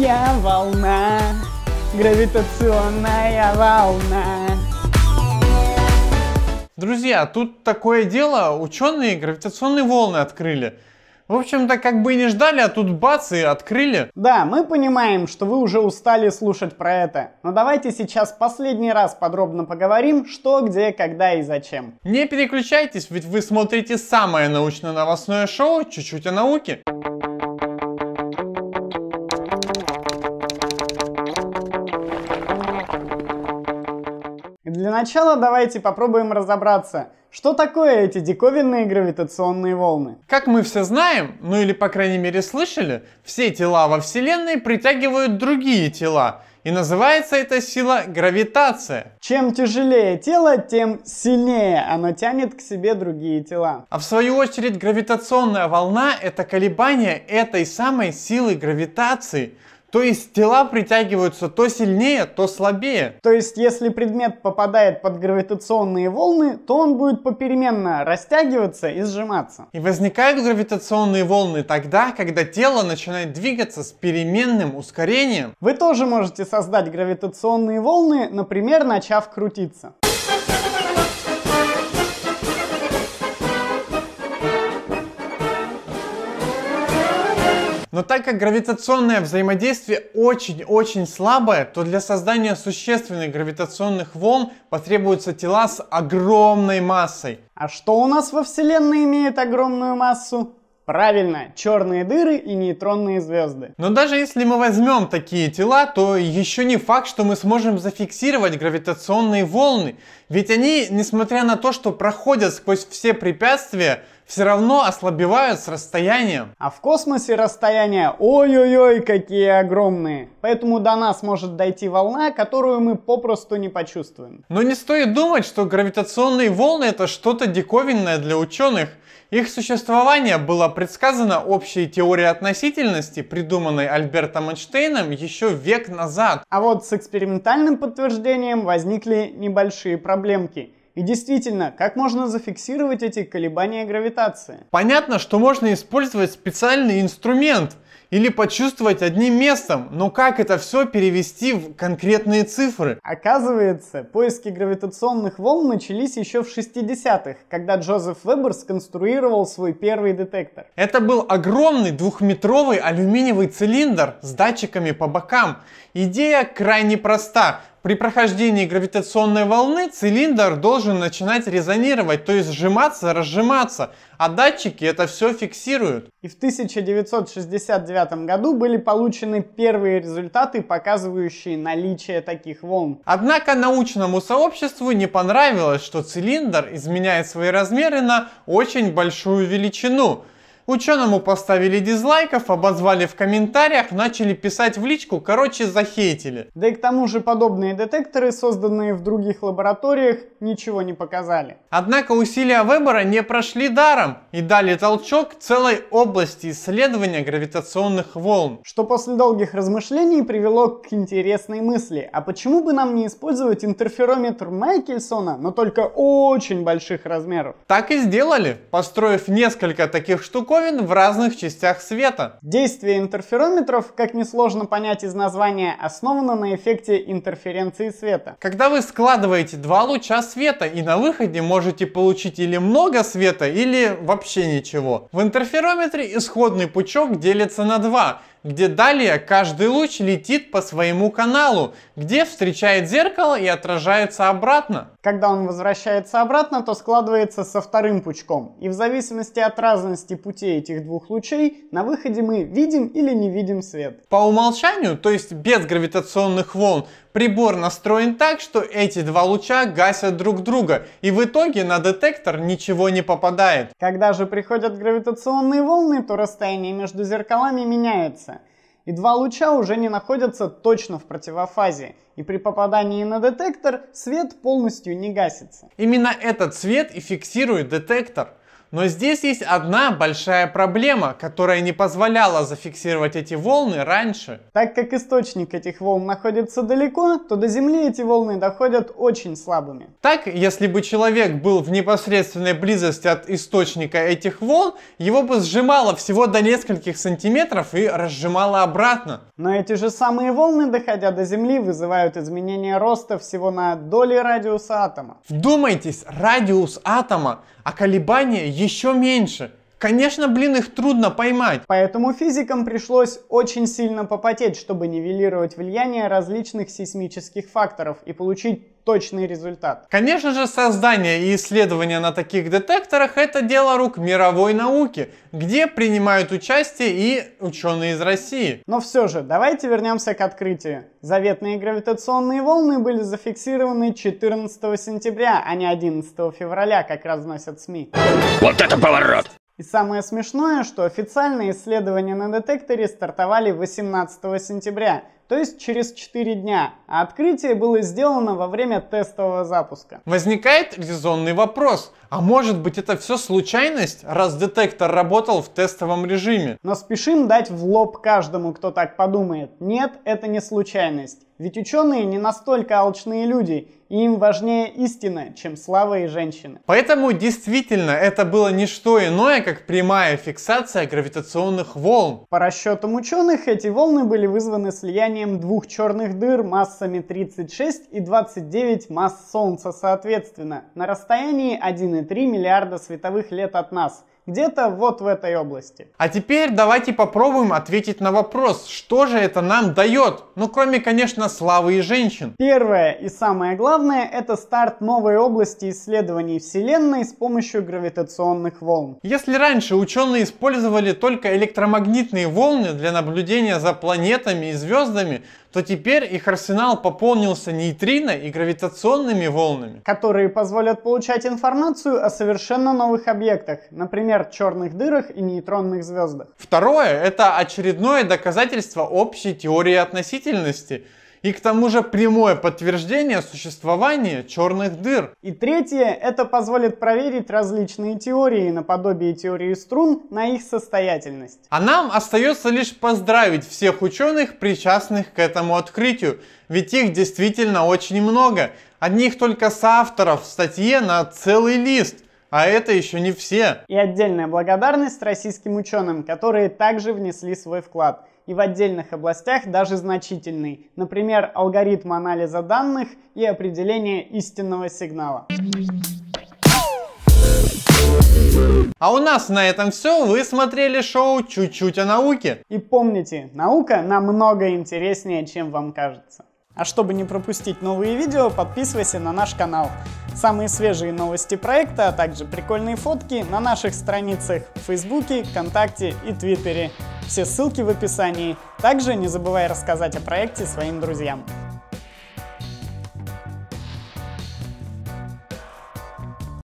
Я волна, гравитационная волна. Друзья, тут такое дело, ученые гравитационные волны открыли. В общем-то, как бы и не ждали, а тут бац и открыли. Да, мы понимаем, что вы уже устали слушать про это. Но давайте сейчас последний раз подробно поговорим, что, где, когда и зачем. Не переключайтесь, ведь вы смотрите самое научно-новостное шоу «Чуть-чуть о науке». Начала давайте попробуем разобраться, что такое эти диковинные гравитационные волны. Как мы все знаем, ну или по крайней мере слышали, все тела во Вселенной притягивают другие тела. И называется эта сила гравитация. Чем тяжелее тело, тем сильнее оно тянет к себе другие тела. А в свою очередь гравитационная волна это колебание этой самой силы гравитации. То есть тела притягиваются то сильнее, то слабее. То есть, если предмет попадает под гравитационные волны, то он будет попеременно растягиваться и сжиматься. И возникают гравитационные волны тогда, когда тело начинает двигаться с переменным ускорением. Вы тоже можете создать гравитационные волны, например, начав крутиться. Но так как гравитационное взаимодействие очень-очень слабое, то для создания существенных гравитационных волн потребуются тела с огромной массой. А что у нас во Вселенной имеет огромную массу? Правильно, черные дыры и нейтронные звезды. Но даже если мы возьмем такие тела, то еще не факт, что мы сможем зафиксировать гравитационные волны. Ведь они, несмотря на то, что проходят сквозь все препятствия, все равно ослабевают с расстоянием. А в космосе расстояния ой-ой-ой какие огромные. Поэтому до нас может дойти волна, которую мы попросту не почувствуем. Но не стоит думать, что гравитационные волны это что-то диковинное для ученых. Их существование было предсказано общей теорией относительности, придуманной Альбертом Эйнштейном еще век назад. А вот с экспериментальным подтверждением возникли небольшие проблемки. И действительно, как можно зафиксировать эти колебания гравитации? Понятно, что можно использовать специальный инструмент – или почувствовать одним местом. Но как это все перевести в конкретные цифры? Оказывается, поиски гравитационных волн начались еще в 60-х, когда Джозеф Вебер сконструировал свой первый детектор. Это был огромный двухметровый алюминиевый цилиндр с датчиками по бокам. Идея крайне проста. При прохождении гравитационной волны цилиндр должен начинать резонировать, то есть сжиматься, разжиматься, а датчики это все фиксируют. И в 1969 году были получены первые результаты, показывающие наличие таких волн. Однако научному сообществу не понравилось, что цилиндр изменяет свои размеры на очень большую величину. Ученому поставили дизлайков, обозвали в комментариях, начали писать в личку, короче, захейтили. Да и к тому же подобные детекторы, созданные в других лабораториях, ничего не показали. Однако усилия выбора не прошли даром и дали толчок целой области исследования гравитационных волн. Что после долгих размышлений привело к интересной мысли. А почему бы нам не использовать интерферометр Майкельсона, но только очень больших размеров? Так и сделали, построив несколько таких штуковин в разных частях света. Действие интерферометров, как несложно понять из названия, основано на эффекте интерференции света. Когда вы складываете два луча света и на выходе можете получить или много света, или вообще ничего. В интерферометре исходный пучок делится на два, где далее каждый луч летит по своему каналу, где встречает зеркало и отражается обратно. Когда он возвращается обратно, то складывается со вторым пучком. И в зависимости от разности путей этих двух лучей, на выходе мы видим или не видим свет. По умолчанию, то есть без гравитационных волн, прибор настроен так, что эти два луча гасят друг друга, и в итоге на детектор ничего не попадает. Когда же приходят гравитационные волны, то расстояние между зеркалами меняется. И два луча уже не находятся точно в противофазе, и при попадании на детектор свет полностью не гасится. Именно этот свет и фиксирует детектор. Но здесь есть одна большая проблема, которая не позволяла зафиксировать эти волны раньше. Так как источник этих волн находится далеко, то до Земли эти волны доходят очень слабыми. Так, если бы человек был в непосредственной близости от источника этих волн, его бы сжимало всего до нескольких сантиметров и разжимало обратно. Но эти же самые волны, доходя до Земли, вызывают изменение роста всего на доли радиуса атома. Вдумайтесь, радиус атома, а колебания еще меньше. Конечно, блин, их трудно поймать. Поэтому физикам пришлось очень сильно попотеть, чтобы нивелировать влияние различных сейсмических факторов и получить точный результат. Конечно же, создание и исследование на таких детекторах это дело рук мировой науки, где принимают участие и ученые из России. Но все же, давайте вернемся к открытию. Заветные гравитационные волны были зафиксированы 14 сентября, а не 11 февраля, как разносят СМИ. Вот это поворот! И самое смешное, что официальные исследования на детекторе стартовали 18 сентября, то есть через 4 дня, а открытие было сделано во время тестового запуска. Возникает резонный вопрос, а может быть это все случайность, раз детектор работал в тестовом режиме? Но спешим дать в лоб каждому, кто так подумает. Нет, это не случайность. Ведь ученые не настолько алчные люди, и им важнее истина, чем слава и женщины. Поэтому действительно это было не что иное, как прямая фиксация гравитационных волн. По расчетам ученых, эти волны были вызваны слиянием двух черных дыр массами 36 и 29 масс Солнца. Соответственно, на расстоянии 1,3 миллиарда световых лет от нас – где-то вот в этой области. А теперь давайте попробуем ответить на вопрос, что же это нам дает? Ну, кроме, конечно, славы и женщин. Первое и самое главное – это старт новой области исследований Вселенной с помощью гравитационных волн. Если раньше ученые использовали только электромагнитные волны для наблюдения за планетами и звездами, то теперь их арсенал пополнился нейтрино и гравитационными волнами. Которые позволят получать информацию о совершенно новых объектах, например, черных дырах и нейтронных звездах. Второе – это очередное доказательство общей теории относительности – и к тому же прямое подтверждение существования черных дыр. И третье, это позволит проверить различные теории наподобие теории струн на их состоятельность. А нам остается лишь поздравить всех ученых, причастных к этому открытию, ведь их действительно очень много. Одних только соавторов в статье на целый лист – а это еще не все. И отдельная благодарность российским ученым, которые также внесли свой вклад и в отдельных областях даже значительный, например, алгоритм анализа данных и определение истинного сигнала. А у нас на этом все. Вы смотрели шоу «Чуть-чуть о науке». И помните, наука намного интереснее, чем вам кажется. А чтобы не пропустить новые видео, подписывайся на наш канал. Самые свежие новости проекта, а также прикольные фотки на наших страницах в Фейсбуке, ВКонтакте и Твиттере. Все ссылки в описании. Также не забывай рассказать о проекте своим друзьям.